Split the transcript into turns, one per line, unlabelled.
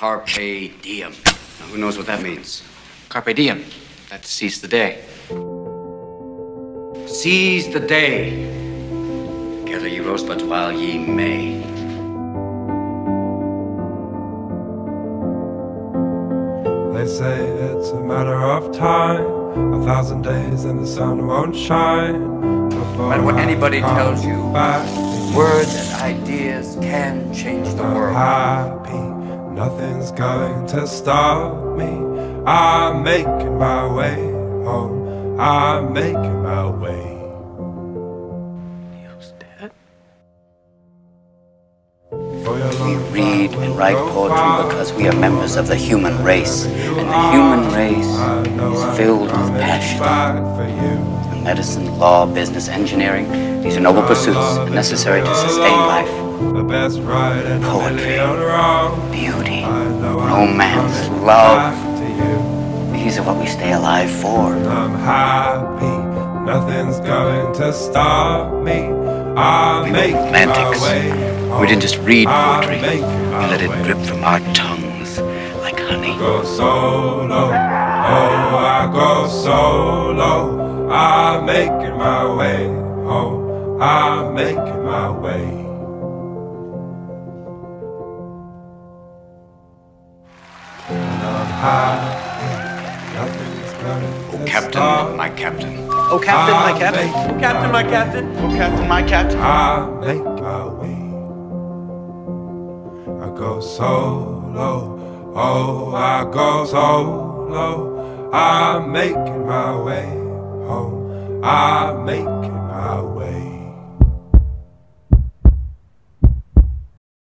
Carpe diem. Now, who knows what that means?
Carpe diem. That's seize the day.
Seize the day. Gather ye rosebuds while ye may.
They say it's a matter of time. A thousand days and the sun won't shine.
No matter what anybody tells you, words and ideas can change the world.
Happy, nothing's going to stop me. I'm making my way home. I'm making my way.
We read and write poetry because we are members of the human race, and the human race is filled with passion. Medicine, law, business, engineering, these are noble pursuits necessary to sustain life. Poetry, romance, love. These are what we stay alive for.
I'm happy, nothing's going to stop me. I'm
We were romantics.
my way.
We didn't just read poetry. We let it drip from our tongues like honey.
I go solo. Oh, I go solo. I'm making my way home. I'm making my way.
Oh, Captain, my captain.
Oh, Captain, my Captain. Oh, Captain, my Captain. Oh, Captain, my Captain.
I make my way. I go solo. Oh, I go solo. I'm making my way home. I'm making my way.